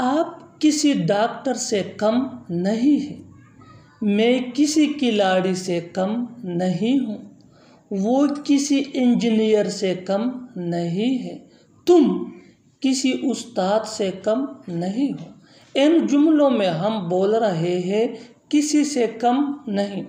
आप किसी डॉक्टर से कम नहीं हैं। मैं किसी खिलाड़ी से कम नहीं हूँ। वो किसी इंजीनियर से कम नहीं है। तुम किसी उस्ताद से कम नहीं हो। इन जुमलों में हम बोल रहे हैं, किसी से कम नहीं।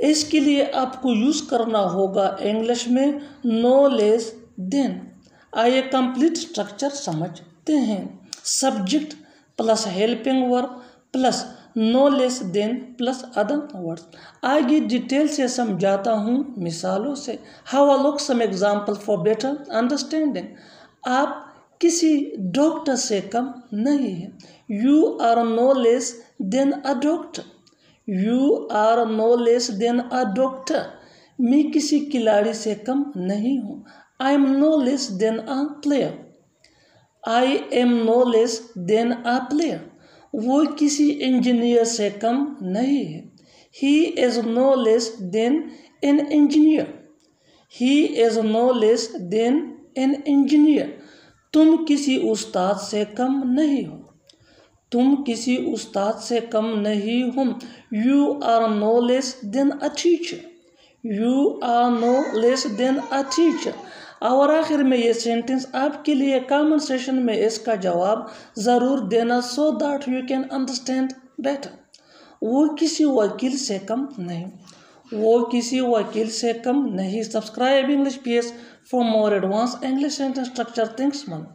इसके लिए आपको यूज़ करना होगा इंग्लिश में नो लेस देन। आइए कंप्लीट स्ट्रक्चर समझते हैं। Subject plus helping verb plus no less than plus other words आगे डिटेल से समझाता हूँ मिसालों से। How look some example for better understanding आप किसी डॉक्टर से कम नहीं है। You are no less than a doctor you are no less than a doctor मैं किसी खिलाड़ी से कम नहीं हूँ। I am no less than a player I am no less than a player वो किसी इंजीनियर से कम नहीं है। He is no less than an engineer he is no less than an engineer तुम किसी उस्ताद से कम नहीं हो। तुम किसी उस्ताद से कम नहीं हो। You are no less than a teacher you are no less than a teacher और आखिर में ये सेंटेंस आपके लिए कॉमन सेशन में इसका जवाब ज़रूर देना so that you can understand better वो किसी वकील से कम नहीं। वो किसी वकील से कम नहीं। Subscribe English P S for more advance English sentence structure things मन